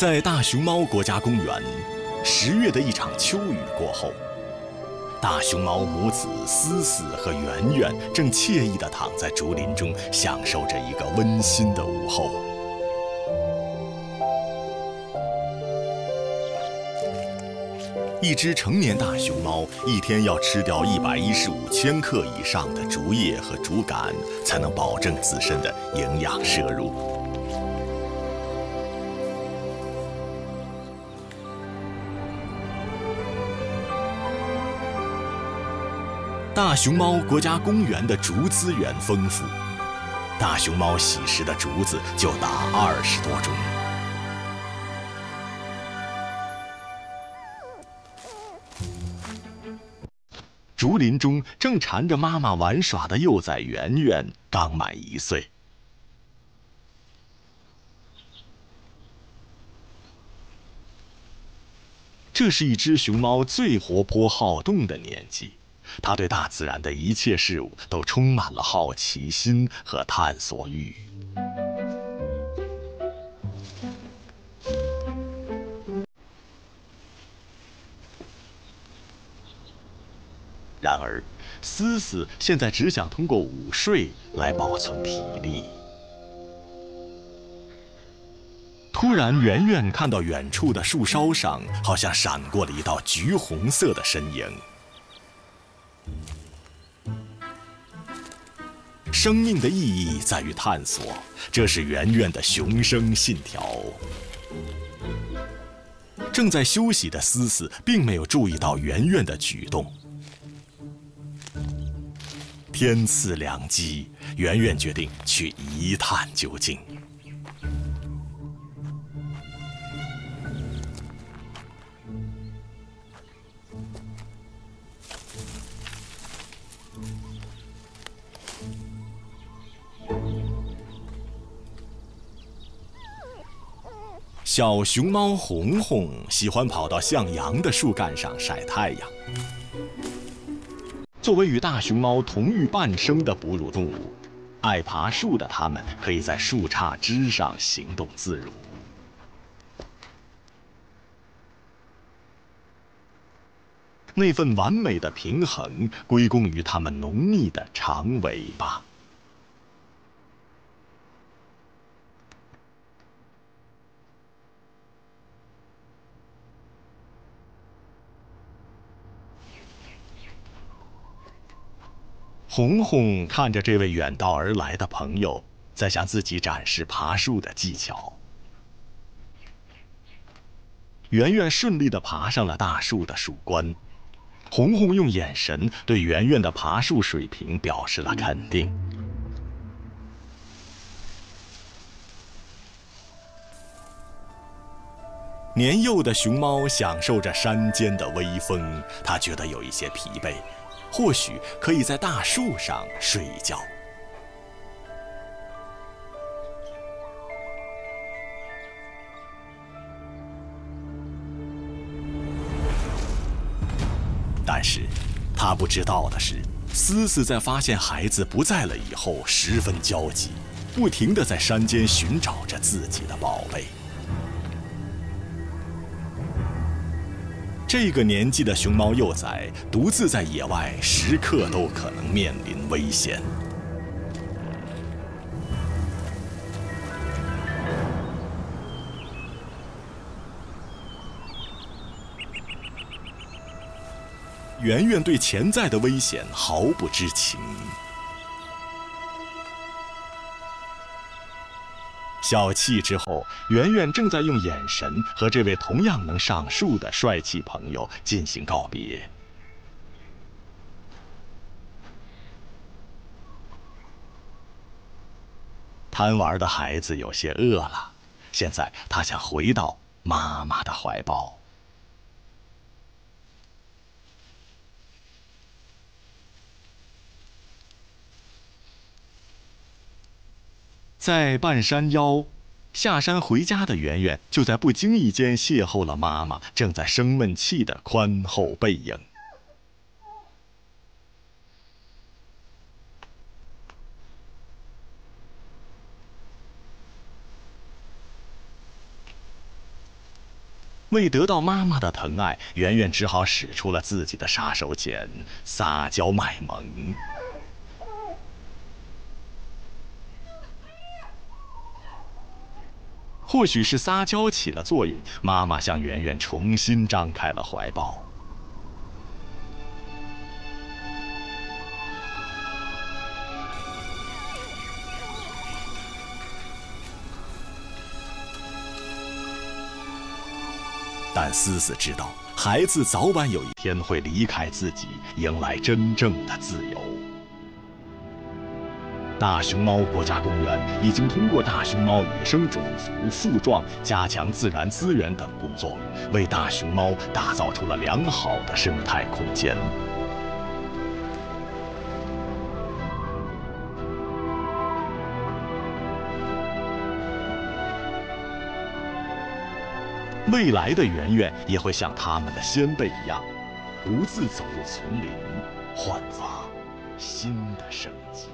在大熊猫国家公园，十月的一场秋雨过后，大熊猫母子思思和圆圆正惬意地躺在竹林中，享受着一个温馨的午后。一只成年大熊猫一天要吃掉一百一十五千克以上的竹叶和竹竿，才能保证自身的营养摄入。大熊猫国家公园的竹资源丰富，大熊猫喜食的竹子就达二十多种。竹林中正缠着妈妈玩耍的幼崽圆圆刚满一岁。这是一只熊猫最活泼好动的年纪，他对大自然的一切事物都充满了好奇心和探索欲。然而，思思现在只想通过午睡来保存体力。突然，圆圆看到远处的树梢上好像闪过了一道橘红色的身影。生命的意义在于探索，这是圆圆的雄生信条。正在休息的思思并没有注意到圆圆的举动。天赐良机，圆圆决定去一探究竟。小熊猫红红喜欢跑到向阳的树干上晒太阳。作为与大熊猫同育半生的哺乳动物，爱爬树的它们可以在树杈枝上行动自如。那份完美的平衡归功于它们浓密的长尾巴。红红看着这位远道而来的朋友，在向自己展示爬树的技巧。圆圆顺利地爬上了大树的树冠，红红用眼神对圆圆的爬树水平表示了肯定。年幼的熊猫享受着山间的微风，它觉得有一些疲惫。或许可以在大树上睡一觉，但是，他不知道的是，思思在发现孩子不在了以后，十分焦急，不停的在山间寻找着自己的宝贝。这个年纪的熊猫幼崽独自在野外，时刻都可能面临危险。圆圆对潜在的危险毫不知情。小憩之后，圆圆正在用眼神和这位同样能上树的帅气朋友进行告别。贪玩的孩子有些饿了，现在他想回到妈妈的怀抱。在半山腰，下山回家的圆圆就在不经意间邂逅了妈妈正在生闷气的宽厚背影。为得到妈妈的疼爱，圆圆只好使出了自己的杀手锏——撒娇卖萌。或许是撒娇起了作用，妈妈向圆圆重新张开了怀抱。但思思知道，孩子早晚有一天会离开自己，迎来真正的自由。大熊猫国家公园已经通过大熊猫野生种族复壮、加强自然资源等工作，为大熊猫打造出了良好的生态空间。未来的圆圆也会像他们的先辈一样，独自走入丛林，焕发新的生机。